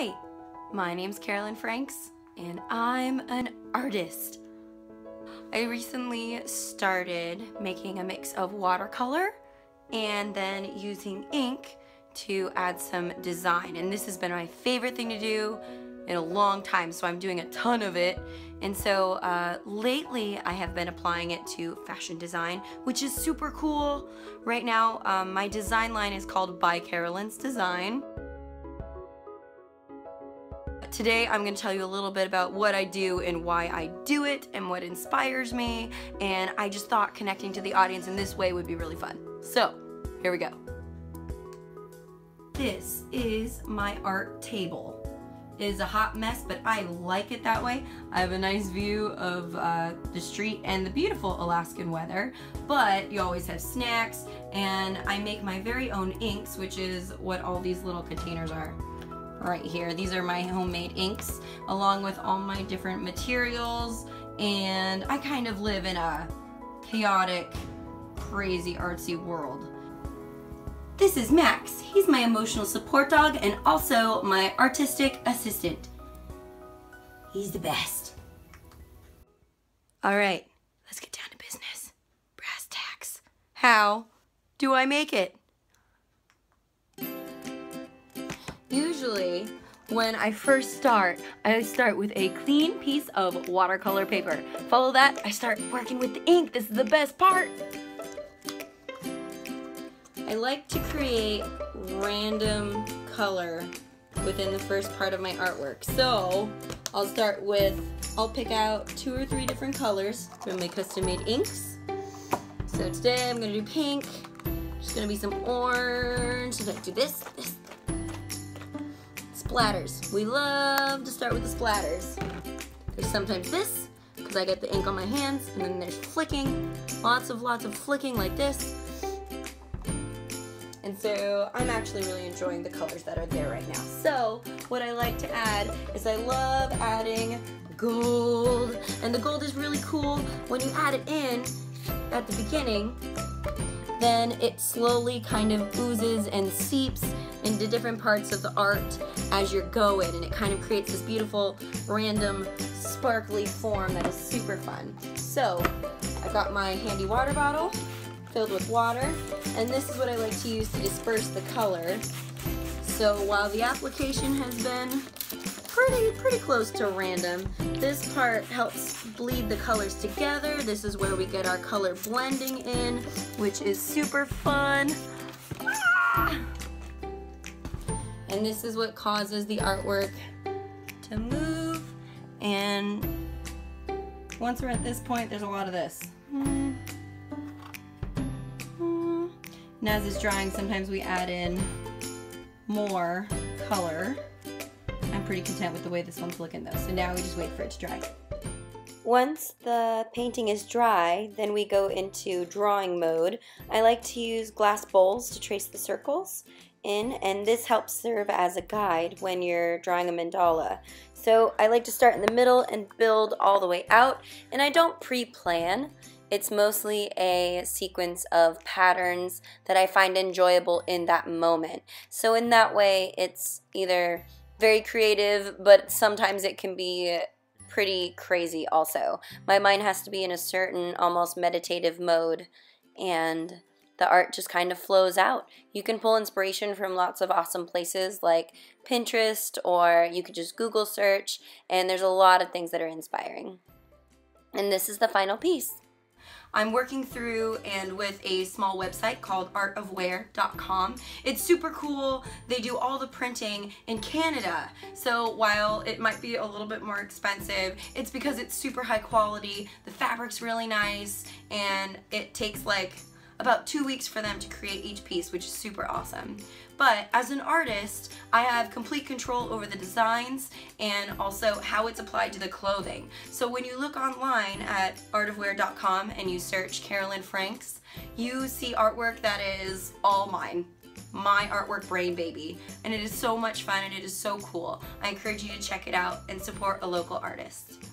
Hi, my name's Carolyn Franks and I'm an artist. I recently started making a mix of watercolor and then using ink to add some design. And this has been my favorite thing to do in a long time so I'm doing a ton of it. And so uh, lately I have been applying it to fashion design which is super cool. Right now um, my design line is called by Carolyn's Design Today I'm going to tell you a little bit about what I do and why I do it and what inspires me and I just thought connecting to the audience in this way would be really fun. So here we go. This is my art table. It is a hot mess, but I like it that way. I have a nice view of uh, the street and the beautiful Alaskan weather, but you always have snacks, and I make my very own inks, which is what all these little containers are right here. These are my homemade inks along with all my different materials and I kind of live in a chaotic, crazy, artsy world. This is Max. He's my emotional support dog and also my artistic assistant. He's the best. All right, let's get down to business. Brass tacks. How do I make it? Usually, when I first start, I start with a clean piece of watercolor paper. Follow that, I start working with the ink. This is the best part. I like to create random color within the first part of my artwork. So I'll start with, I'll pick out two or three different colors from my custom made inks. So today I'm gonna do pink, just gonna be some orange, so I do this, this, splatters. We love to start with the splatters. There's sometimes this, because I get the ink on my hands, and then there's flicking, lots of lots of flicking like this. And so I'm actually really enjoying the colors that are there right now. So what I like to add is I love adding gold. And the gold is really cool when you add it in at the beginning then it slowly kind of oozes and seeps into different parts of the art as you're going and it kind of creates this beautiful random sparkly form that is super fun. So I've got my handy water bottle filled with water and this is what I like to use to disperse the color. So while the application has been pretty, pretty close to random. This part helps bleed the colors together. This is where we get our color blending in, which is super fun. Ah! And this is what causes the artwork to move. And once we're at this point, there's a lot of this. And as it's drying, sometimes we add in more color. Pretty content with the way this one's looking though. So now we just wait for it to dry. Once the painting is dry, then we go into drawing mode. I like to use glass bowls to trace the circles in and this helps serve as a guide when you're drawing a mandala. So I like to start in the middle and build all the way out and I don't pre-plan. It's mostly a sequence of patterns that I find enjoyable in that moment. So in that way it's either very creative, but sometimes it can be pretty crazy also. My mind has to be in a certain almost meditative mode and the art just kind of flows out. You can pull inspiration from lots of awesome places like Pinterest or you could just Google search and there's a lot of things that are inspiring. And this is the final piece. I'm working through and with a small website called artofwhere.com. It's super cool. They do all the printing in Canada. So while it might be a little bit more expensive, it's because it's super high quality, the fabric's really nice, and it takes like about two weeks for them to create each piece, which is super awesome. But as an artist, I have complete control over the designs and also how it's applied to the clothing. So when you look online at artofwhere.com and you search Carolyn Franks, you see artwork that is all mine my artwork brain baby and it is so much fun and it is so cool. I encourage you to check it out and support a local artist.